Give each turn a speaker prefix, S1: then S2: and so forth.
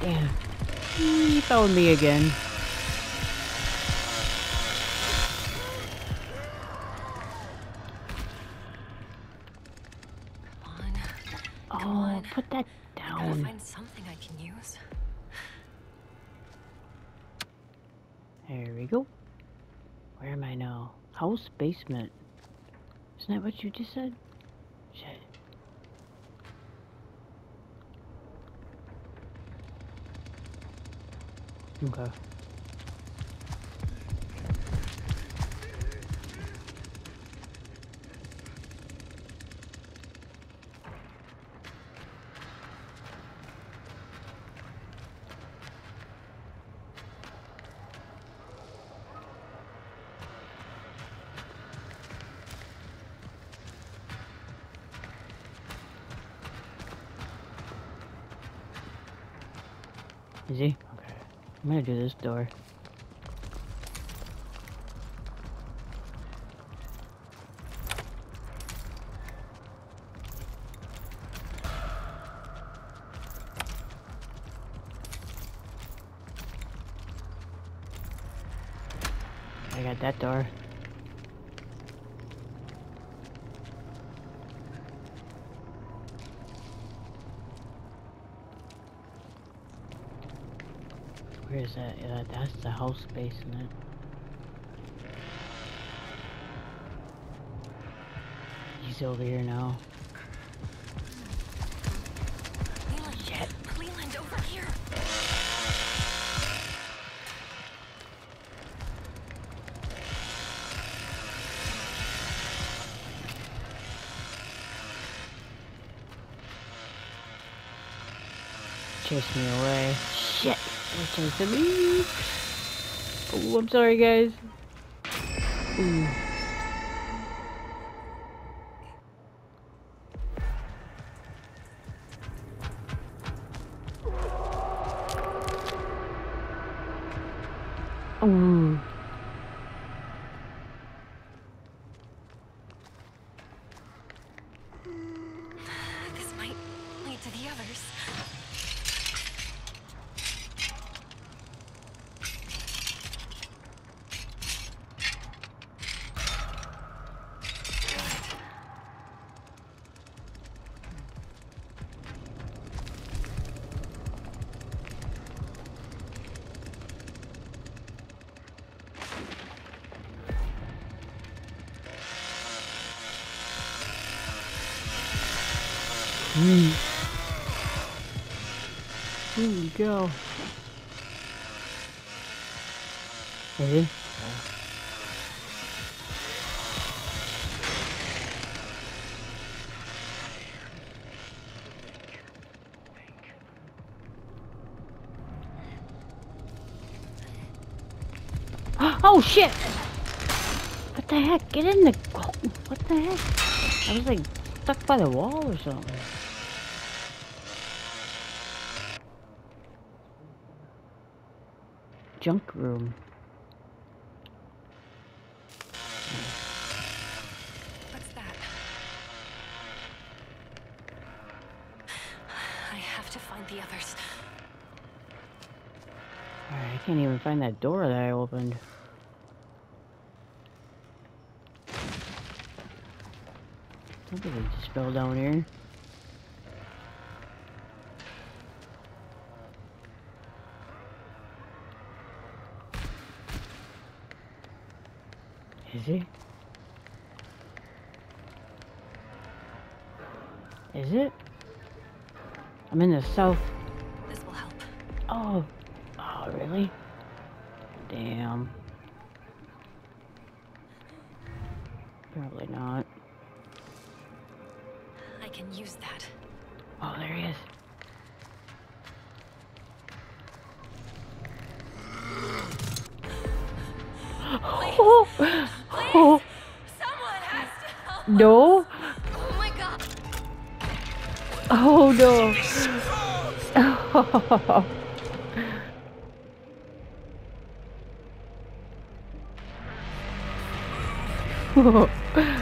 S1: Damn. He found me again.
S2: Come on. Oh, Come
S1: Oh,
S2: on.
S1: put that
S2: Gotta find something I can use.
S1: There we go. Where am I now? House basement. Isn't that what you just said? Shit. Okay. Is he? I'm gonna do this door. I got that door. Where is that? That's the house basement. He's over here now. Chase me away. Shit! They're chasing me! Oh, I'm sorry, guys. Ooh. Ooh. Mm. Here we go. Ready? Oh shit! What the heck? Get in the. What the heck? I was like stuck by the wall or something. Junk room.
S2: What's that? I have to find the others.
S1: Alright, I can't even find that door that I opened. Something just fell down here. Is he? Is it? I'm in the south.
S2: This will help.
S1: Oh. Oh, really? Damn. Probably not.
S2: Can use that.
S1: Oh, there he is. Oh, oh, no.
S2: Oh.
S1: Oh, no.